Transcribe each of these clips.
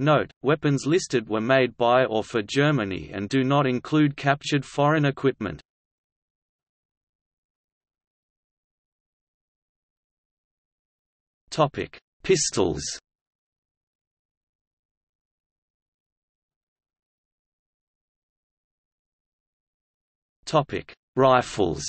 Note, weapons listed were made by or for Germany and do not include captured foreign equipment. Topic: Pistols. Topic: Rifles.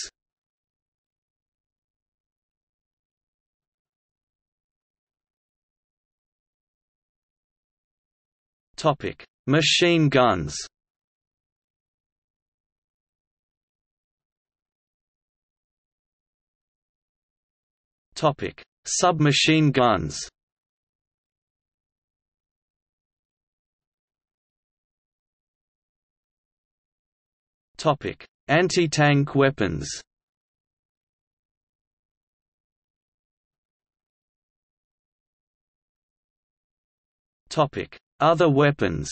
Topic: Machine guns. Topic: Submachine guns. Topic: Anti-tank weapons. Topic: Other weapons.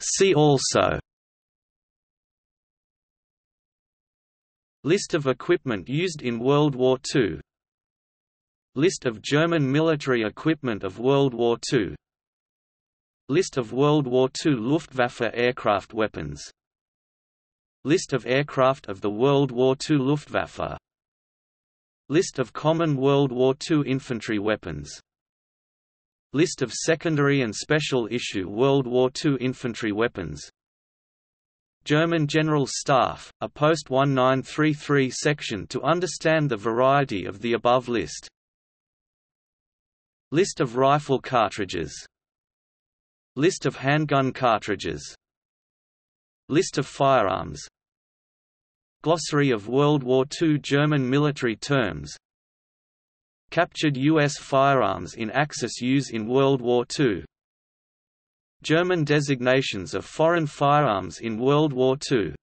See also. List of equipment used in World War II List of German military equipment of World War II List of World War II Luftwaffe aircraft weapons List of aircraft of the World War II Luftwaffe. List of common World War II infantry weapons. List of secondary and special issue World War II infantry weapons. German General Staff, a post-1933 section to understand the variety of the above list. List of rifle cartridges. List of handgun cartridges. List of firearms Glossary of World War II German military terms Captured U.S. firearms in Axis use in World War II German designations of foreign firearms in World War II